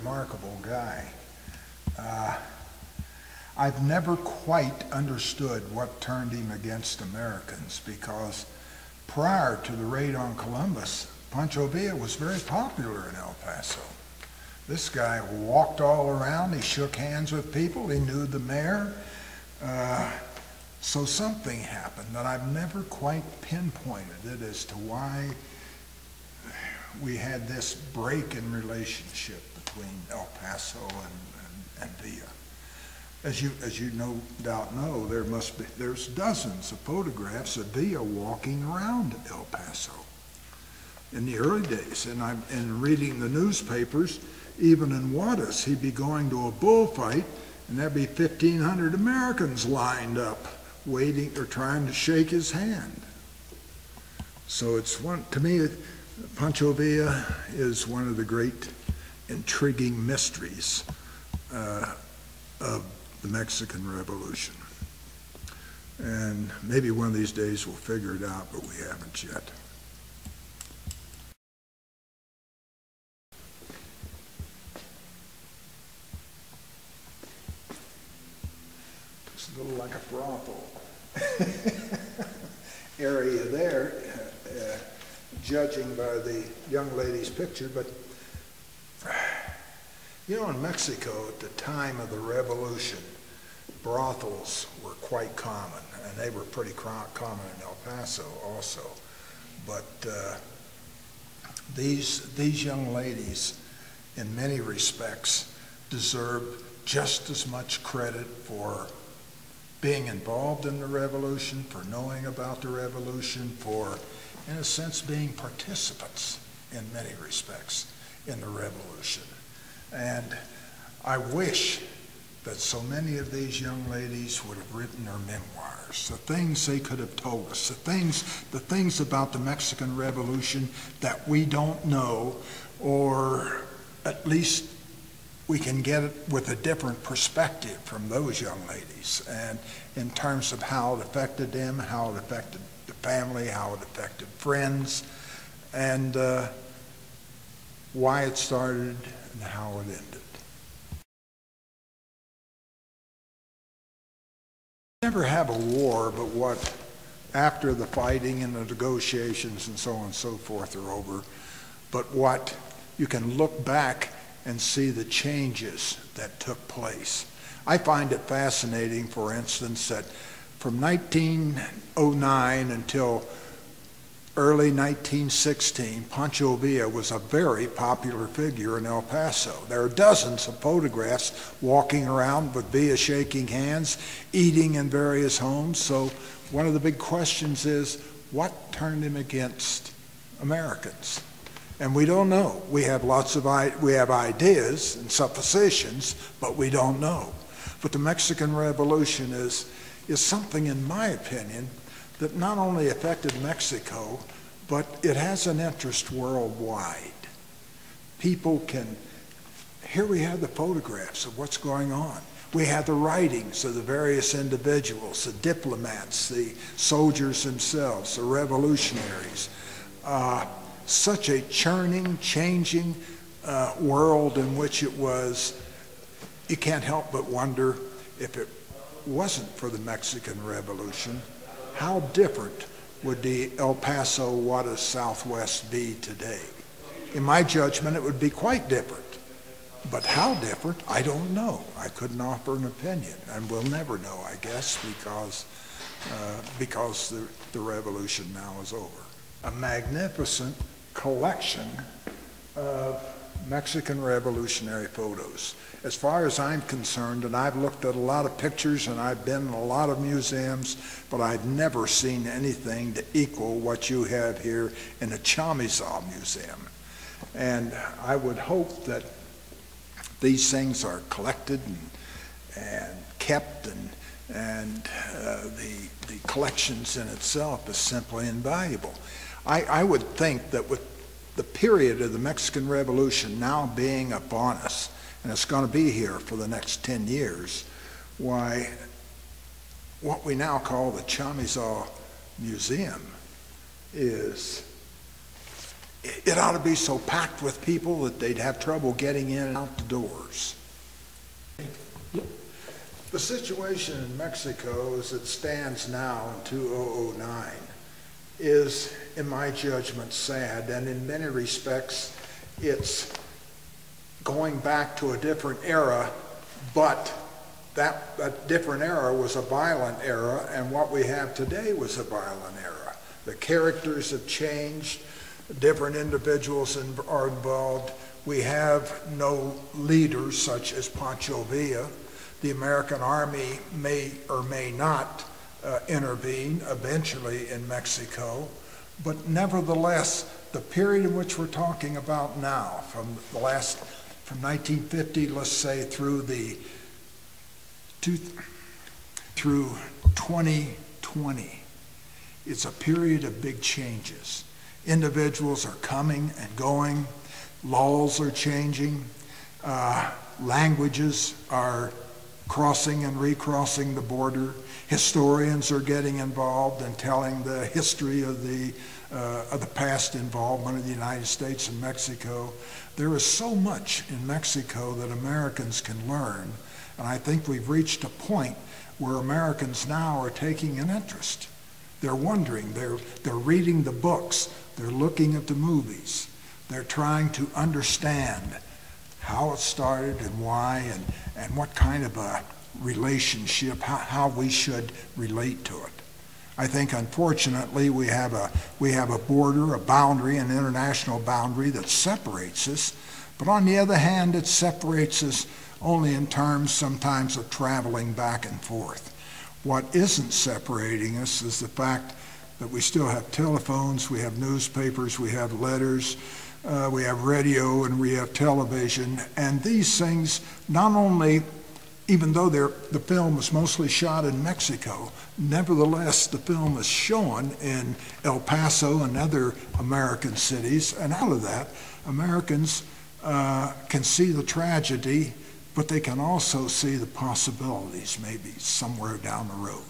remarkable guy. Uh, I've never quite understood what turned him against Americans because prior to the raid on Columbus, Pancho Villa was very popular in El Paso. This guy walked all around, he shook hands with people, he knew the mayor. Uh, so something happened that I've never quite pinpointed it as to why we had this break in relationship between El Paso and, and, and Villa. As you, as you no doubt know, there must be, there's dozens of photographs of Villa walking around El Paso in the early days. And I'm in reading the newspapers, even in Juarez, he'd be going to a bullfight, and there'd be 1,500 Americans lined up, waiting or trying to shake his hand. So it's one, to me, Pancho Villa is one of the great intriguing mysteries uh, of the Mexican Revolution. And maybe one of these days we'll figure it out, but we haven't yet. It's a little like a brothel area there, uh, uh, judging by the young lady's picture, but you know, in Mexico at the time of the revolution, brothels were quite common, and they were pretty common in El Paso also. But uh, these, these young ladies, in many respects, deserve just as much credit for being involved in the revolution, for knowing about the revolution, for, in a sense, being participants in many respects in the revolution. And I wish that so many of these young ladies would have written their memoirs, the things they could have told us, the things, the things about the Mexican Revolution that we don't know, or at least we can get it with a different perspective from those young ladies, and in terms of how it affected them, how it affected the family, how it affected friends, and uh, why it started and how it ended. Never have a war, but what after the fighting and the negotiations and so on and so forth are over, but what you can look back and see the changes that took place. I find it fascinating, for instance, that from 1909 until early 1916, Pancho Villa was a very popular figure in El Paso. There are dozens of photographs walking around with Villa shaking hands, eating in various homes. So one of the big questions is, what turned him against Americans? And we don't know. We have lots of we have ideas and suppositions, but we don't know. But the Mexican Revolution is is something, in my opinion, that not only affected Mexico, but it has an interest worldwide. People can, here we have the photographs of what's going on. We have the writings of the various individuals, the diplomats, the soldiers themselves, the revolutionaries. Uh, such a churning, changing uh, world in which it was, you can't help but wonder if it wasn't for the Mexican Revolution, how different would the El Paso Juarez Southwest be today? In my judgment, it would be quite different. But how different, I don't know. I couldn't offer an opinion, and we'll never know, I guess, because, uh, because the, the revolution now is over. A magnificent collection of Mexican revolutionary photos. As far as I'm concerned, and I've looked at a lot of pictures and I've been in a lot of museums, but I've never seen anything to equal what you have here in the Chamizal Museum. And I would hope that these things are collected and, and kept and, and uh, the, the collections in itself is simply invaluable. I, I would think that with the period of the Mexican Revolution now being upon us, and it's going to be here for the next 10 years, why what we now call the Chamizal Museum is it it ought to be so packed with people that they'd have trouble getting in and out the doors. The situation in Mexico as it stands now in 2009 is, in my judgment, sad, and in many respects, it's going back to a different era, but that, that different era was a violent era, and what we have today was a violent era. The characters have changed, different individuals in, are involved. We have no leaders such as Pancho Villa. The American Army may or may not uh, intervene eventually in Mexico, but nevertheless, the period in which we're talking about now, from the last, from 1950, let's say, through the two, through 2020, it's a period of big changes. Individuals are coming and going, laws are changing, uh, languages are crossing and recrossing the border. Historians are getting involved and telling the history of the, uh, of the past involvement of the United States and Mexico. There is so much in Mexico that Americans can learn, and I think we've reached a point where Americans now are taking an interest. They're wondering, they're, they're reading the books, they're looking at the movies, they're trying to understand how it started and why and, and what kind of a relationship, how, how we should relate to it. I think unfortunately we have a we have a border, a boundary, an international boundary that separates us, but on the other hand it separates us only in terms sometimes of traveling back and forth. What isn't separating us is the fact that we still have telephones, we have newspapers, we have letters, uh, we have radio, and we have television. And these things not only even though the film was mostly shot in Mexico, nevertheless, the film is shown in El Paso and other American cities. And out of that, Americans uh, can see the tragedy, but they can also see the possibilities maybe somewhere down the road.